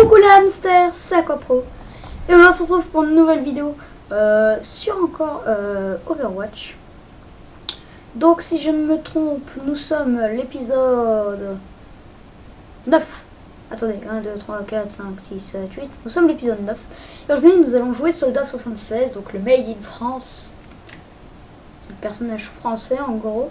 Coucou les hamsters, c'est Aquapro. Et on se retrouve pour une nouvelle vidéo euh, sur encore euh, Overwatch. Donc si je ne me trompe, nous sommes l'épisode 9. Attendez, 1, 2, 3, 4, 5, 6, 7, 8. Nous sommes l'épisode 9. Et aujourd'hui nous allons jouer Soldat 76, donc le Made in France. C'est le personnage français en gros.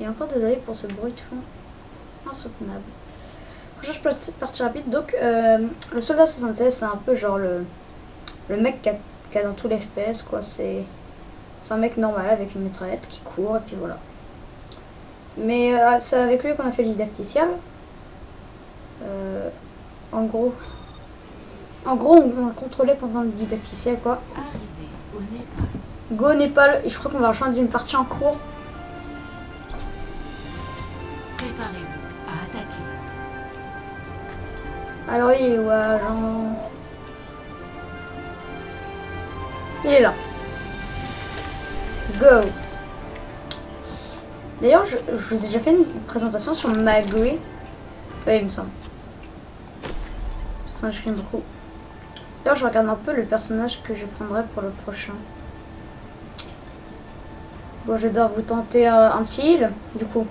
Et encore désolé pour ce bruit de fond insoutenable. Recherche partie, partie rapide. Donc, euh, le soldat 76, c'est un peu genre le, le mec qui a, dans tous les FPS, quoi. C'est un mec normal avec une mitraillette qui court, et puis voilà. Mais euh, c'est avec lui qu'on a fait le didacticiel. Euh, en gros, en gros, on, on a contrôlé pendant le didacticiel, quoi. Go Népal, et je crois qu'on va rejoindre une partie en cours. Alors il est où agent Il est là. Go D'ailleurs, je, vous ai déjà fait une présentation sur Magri. Oui, il me semble. Ça, filme beaucoup. D'ailleurs, je regarde un peu le personnage que je prendrai pour le prochain. Bon, je dois vous tenter euh, un petit heal, du coup.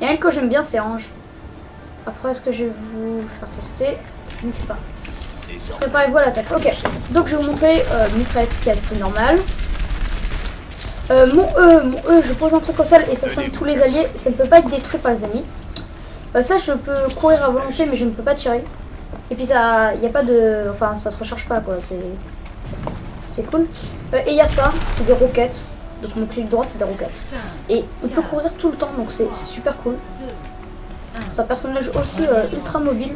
Il y a un que j'aime bien, c'est Ange. Après, est-ce que je vais vous faire tester? Je ne sais pas. Préparez-vous à l'attaque. Ok. Donc, je vais vous montrer euh, mitraillette, qui est le plus normal. Euh, mon E, mon E, je pose un truc au sol et ça soigne tous les alliés. Ça ne peut pas être détruit par les ennemis. Euh, ça, je peux courir à volonté, mais je ne peux pas tirer. Et puis, ça, il n'y a pas de... Enfin, ça se recharge pas, quoi. C'est... C'est cool. Euh, et il y a ça, c'est des roquettes. Donc, mon clic droit, c'est des roquettes. 5, Et on peut courir tout le temps, donc c'est super cool. 2, 1. C'est un personnage aussi euh, ultra mobile.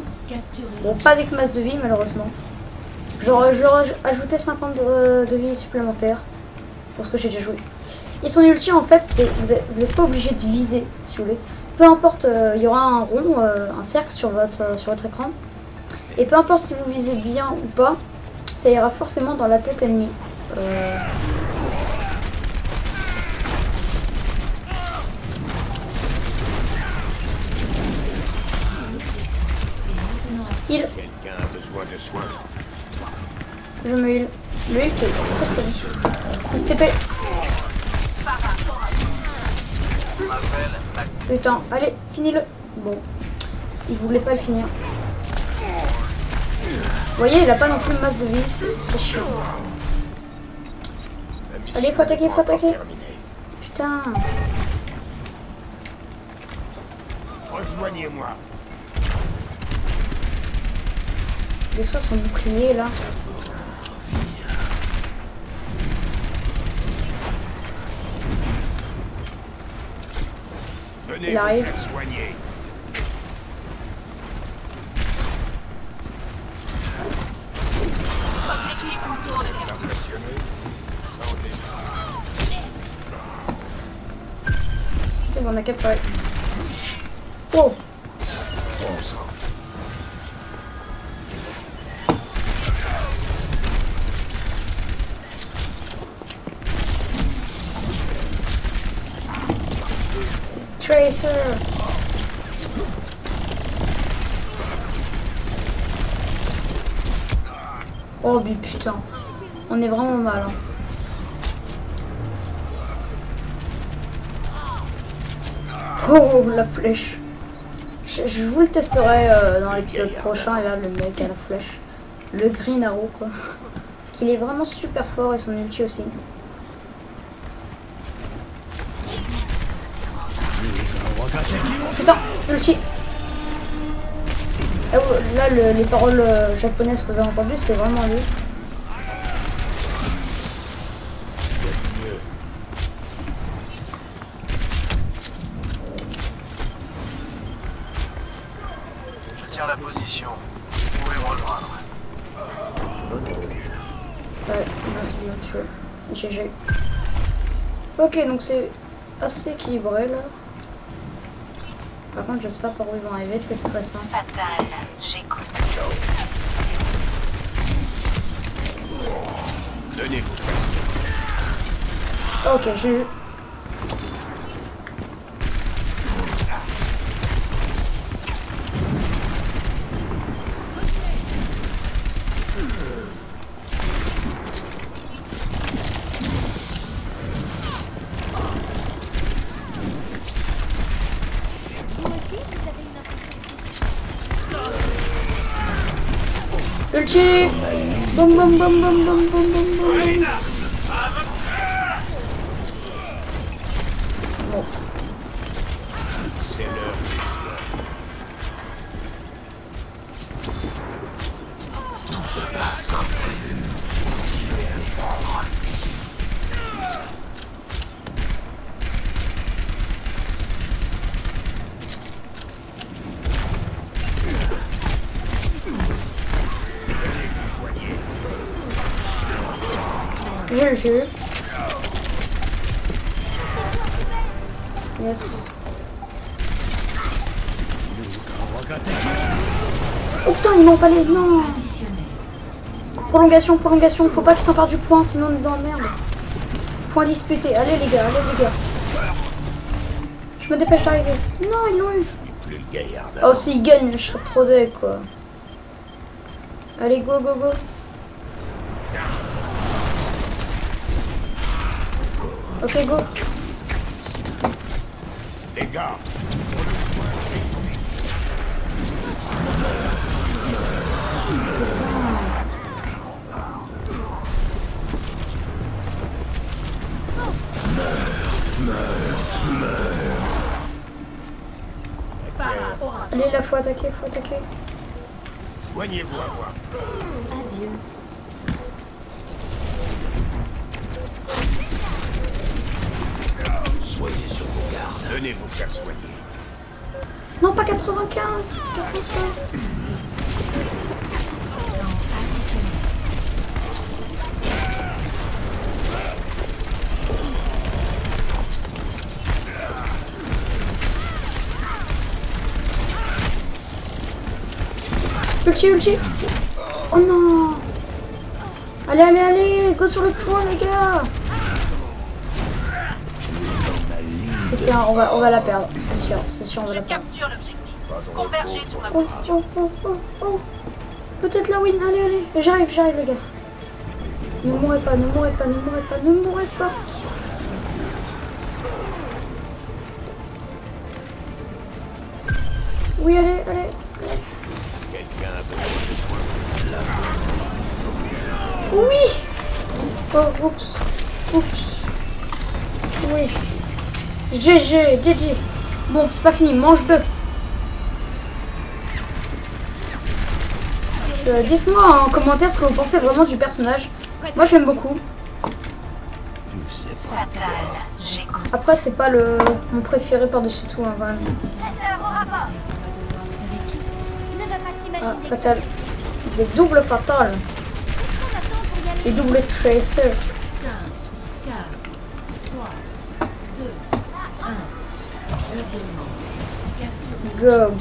Bon, pas avec masse de vie malheureusement. Genre, je leur ai ajouté 50 de, de vie supplémentaire pour ce que j'ai déjà joué. Et son ulti en fait, c'est vous êtes, vous êtes pas obligé de viser si vous voulez. Peu importe, euh, il y aura un rond, euh, un cercle sur votre, euh, sur votre écran. Et peu importe si vous visez bien ou pas, ça ira forcément dans la tête ennemie. Quelqu'un a besoin de soins. je me heal. Le heal qui est très. Putain, allez, finis-le. Bon, il voulait pas le finir. Vous voyez, il a pas non plus masse de vie, c'est c'est chiant. Allez, faut attaquer, faut attaquer. Putain. Rejoignez-moi. Déçoit son bouclier là. Venez Il arrive. soigner. On a capturé. Oh Oh mais putain. On est vraiment mal. hein. Oh la flèche. Je, vous le testerai euh, dans l'épisode prochain et là le mec à la flèche. Le green arrow quoi. Parce qu'il est vraiment super fort et son ulti aussi. Putain, ulti. Ah ouais, là, le- les paroles euh, japonaises que vous avez entendues, c'est vraiment lui. Je tiens la position. Vous pouvez me rejoindre. Ouais. GG. Ok, donc c'est assez équilibré là. Par contre, j'espère par où ils vont arriver, c'est stressant. Fatal, j'écoute. Ok, j'ai eu. Ulti Boum boum boum boum boum boum boum boum Bon, C'est l'heure des choix. j'ai eu, j'ai eu. Yes. Oh putain, ils m'ont pas les... Non. Prolongation, prolongation, faut pas qu'ils s'emparent du point, sinon on est dans la merde. Point disputé, allez les gars, allez les gars. Je me dépêche d'arriver. Non, ils l'ont eu. Oh, s'ils gagnent, je serais trop deck quoi. Allez, go, go, go. Ok, go. Les gars, pour le soin, c'est ici. Allez, là, faut attaquer, faut attaquer. Joignez-vous à moi. Adieu. Soyez sur vos gardes. Venez vous faire soigner. Non, pas 95, 96. Additionnel. Ulti, ulti. Oh non. Allez, allez, allez, go sur le point, les gars. Putain, on va, on va la perdre, c'est sûr, c'est sûr, on va la perdre. Capture l'objectif. Convergez sur ma position. oh, oh, oh, oh. Peut-être la win, allez, allez. J'arrive, j'arrive, les gars. Ne mourrez pas, ne mourrez pas, ne mourrez pas, ne mourrez pas. Oui, allez, allez. Quelqu'un a besoin de soins. Oui Oh, oups. Oups. Oui. GG, GG. Bon, c'est pas fini, mange deux. Euh, Dites-moi en commentaire ce que vous pensez vraiment du personnage. Moi, je l'aime beaucoup. Après, c'est pas le mon préféré par-dessus tout. Hein, Ah, fatal. Des doubles fatales. qu'on attend pour y aller. Et double tracer. 5, 4, dum.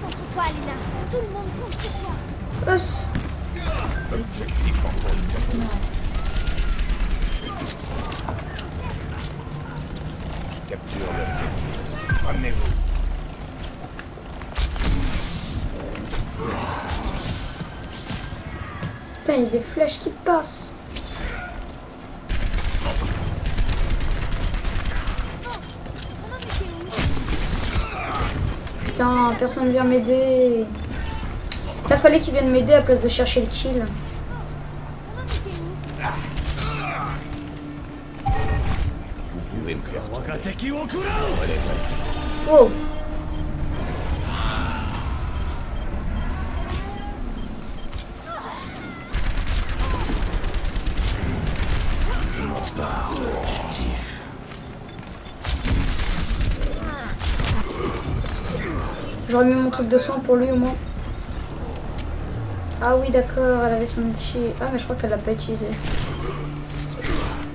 Concentre-toi, Alina. Tout le monde compte sur toi. Je capture l'objectif. Ramenez-vous. Putain, il y a des flèches qui passent. Putain, personne vient m'aider. Là, fallait qu'il vienne m'aider à place de chercher le kill. Vous pouvez me faire. Oh. J'aurais mis mon truc de soin pour lui au moins. Ah oui d'accord, elle avait son outil. Ah mais je crois qu'elle l'a pas utilisé.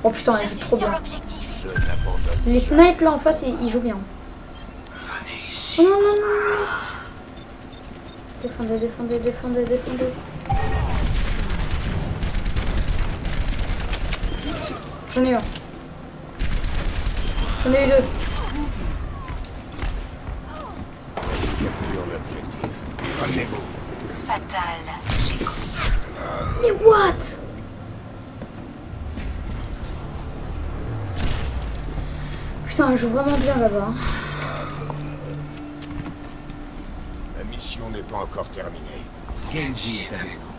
Oh putain, elle joue trop bien. Les snipes là en face, ils, jouent bien. Oh non, non, non. Défendez, défendez, défendez, défendez. J'en ai un. J'en ai eu deux. Fatal. Mais what? Putain, il joue vraiment bien là-bas. hein. La mission n'est pas encore terminée. Kenji est avec vous.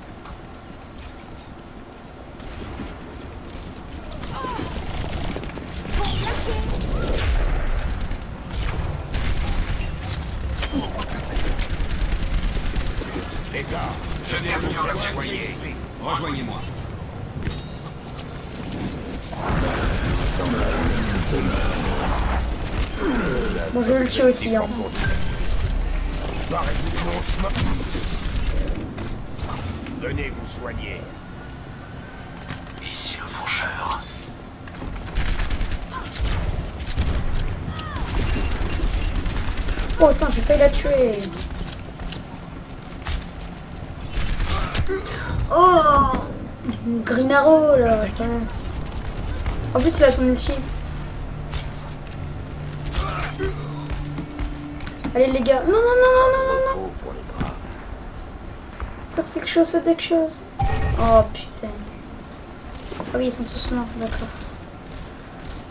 Les gars, venez vous soigner. Rejoignez-moi. Bon, je vais le tuer aussi. Hein. Barrez-vous de mon chemin. Venez vous soigner. Ici le faucheur. Oh, attends, j'ai failli la tuer. Oh Green Arrow, là, ça... En plus, il a son ulti. Allez, les gars. Non, non, non, non, non, non, non. Faites quelque chose, faites quelque chose. Oh, putain. Ah oui, ils sont tous morts, d'accord.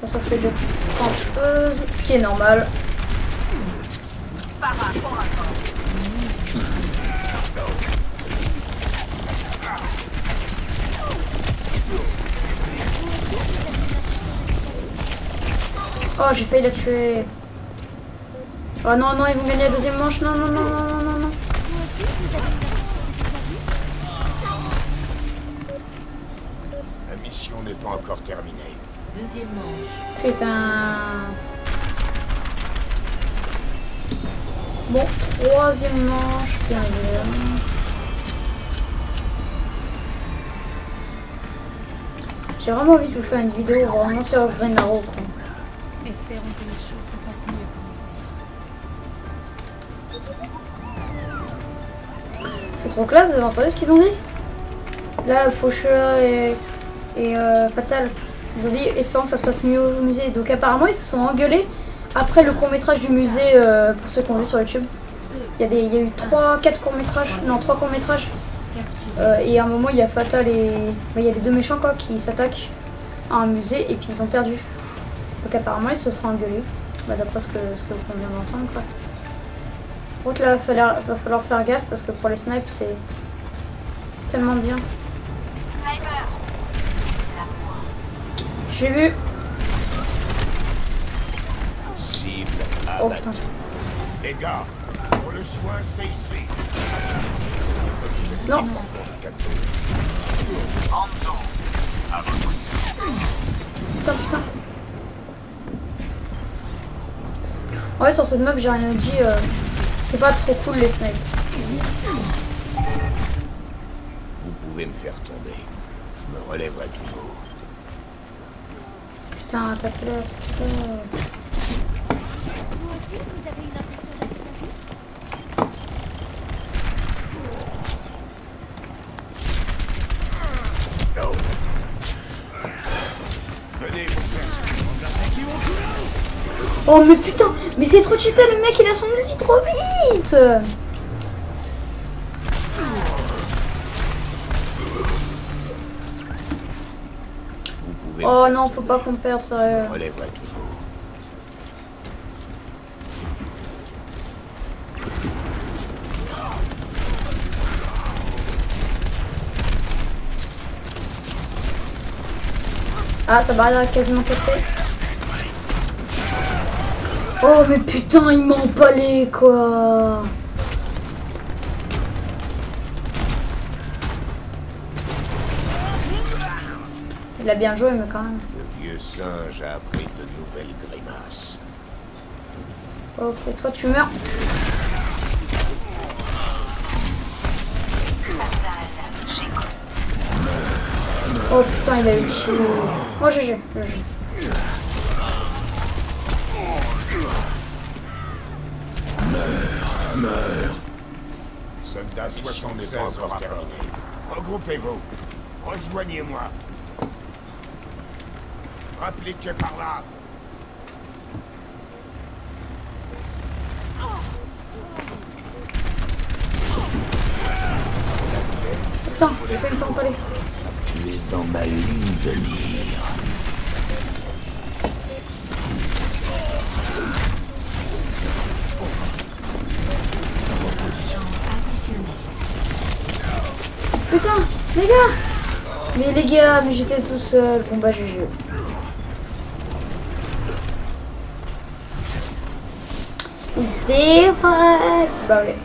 Ça fait de campeuses, ce qui est normal. Oh, j'ai failli la tuer. Oh non, non, ils vont gagner la deuxième manche. Non, non, non, non, non, non, non. La mission n'est pas encore terminée. Deuxième manche. Putain. Bon, troisième manche, bien. J'ai vraiment envie de vous faire une vidéo vraiment sur Green Arrow, quoi. Espérons que les choses se passent mieux nous C'est trop classe, vous avez entendu ce qu'ils ont dit? Là, Faucheur et, et euh, Fatal, ils ont dit espérons que ça se passe mieux au musée. Donc apparemment, ils se sont engueulés après le court métrage du musée, euh, pour ceux qui ont vu sur YouTube. Il y a, eu 3, 4 courts métrages, non 3 courts métrages. Capturé. et à un moment, il y a Fatal et... il y a les deux méchants quoi, qui s'attaquent à un musée et puis ils ont perdu. Donc apparemment, ils se sont engueulés. Bah, D'après ce que, ce que vous venez d'entendre quoi. Par contre, là, il va falloir, va falloir faire gaffe parce que pour les snipes, c'est c'est tellement bien. Sniper J'ai vu. Cible Oh putain. Les gars, pour le soin, c'est ici. Non. Putain, putain. En fait, sur cette map, j'ai rien dit. euh, c'est pas trop cool les snipes. Vous pouvez me faire tomber. Je me relèverai toujours. Putain, vous faire suivre. Oh, mais putain, mais c'est trop cheaté, le mec, il a son ulti trop vite. Vous pouvez Oh non, faut pas qu'on perde, sérieux. Toujours. Ah, sa barrière est quasiment cassée. Oh, mais putain, il m'a empalé, quoi. Il a bien joué, mais quand même. Le vieux singe a appris de nouvelles grimaces. Ok, toi, tu meurs. Oh putain, il a eu le chien. Moi, GG. GG. meurs. Soldats 76 encore Regroupez-vous. Rejoignez-moi. Appliquez par là. Putain, j'ai pas le temps de parler. Ça, tu es dans ma ligne de mire. Les gars Mais les gars, mais j'étais tout seul. Bon bah GG. Des vrais. Bah ouais.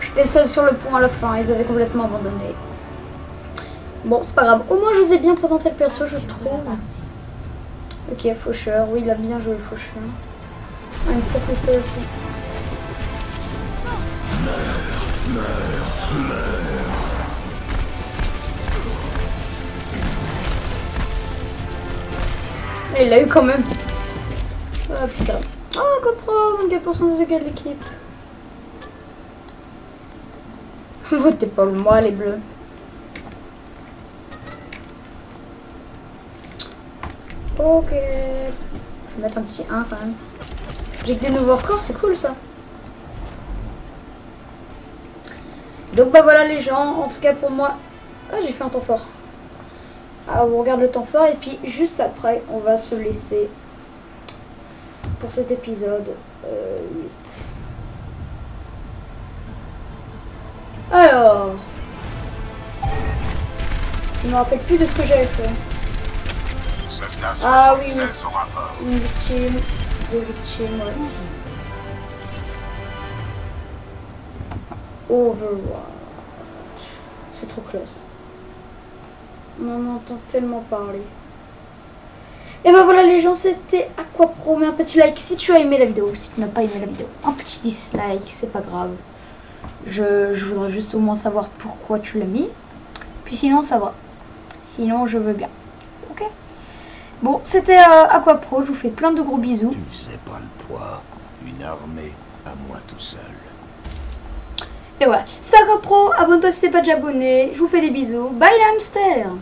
J'étais seul sur le pont à la fin, ils avaient complètement abandonné. Bon, c'est pas grave. Au moins, je vous ai bien présenté le perso, je trouve. Ok, faucheur. Oui, il a bien joué le faucheur. Il me propulsé aussi. Et il l'a eu quand même. Ah putain. Oh, GoPro, 24% des dégâts de l'équipe. Votez pas moi, les bleus. Ok. Je vais mettre un petit 1 quand même. J'ai que des nouveaux records, c'est cool ça. Donc bah voilà les gens, en tout cas pour moi. Ah j'ai fait un temps fort. Ah on regarde le temps fort et puis juste après on va se laisser pour cet épisode euh, 8. Alors. Je me rappelle plus de ce que j'avais fait. Ah oui, une victime, deux victimes, ouais. Overwatch. C'est trop close. On en entend tellement parler. Et ben voilà les gens, c'était Aquapro. Mais un petit like si tu as aimé la vidéo. Si tu n'as pas aimé la vidéo, un petit dislike, c'est pas grave. Je, je voudrais juste au moins savoir pourquoi tu l'as mis. Puis sinon, ça va. Sinon, je veux bien. Ok Bon, c'était euh, Aquapro. Je vous fais plein de gros bisous. Tu sais pas le poids. Une armée à moi tout seul. Et voilà. C'était Aquapro. Abonne-toi si t'es pas déjà abonné. Je vous fais des bisous. Bye les hamsters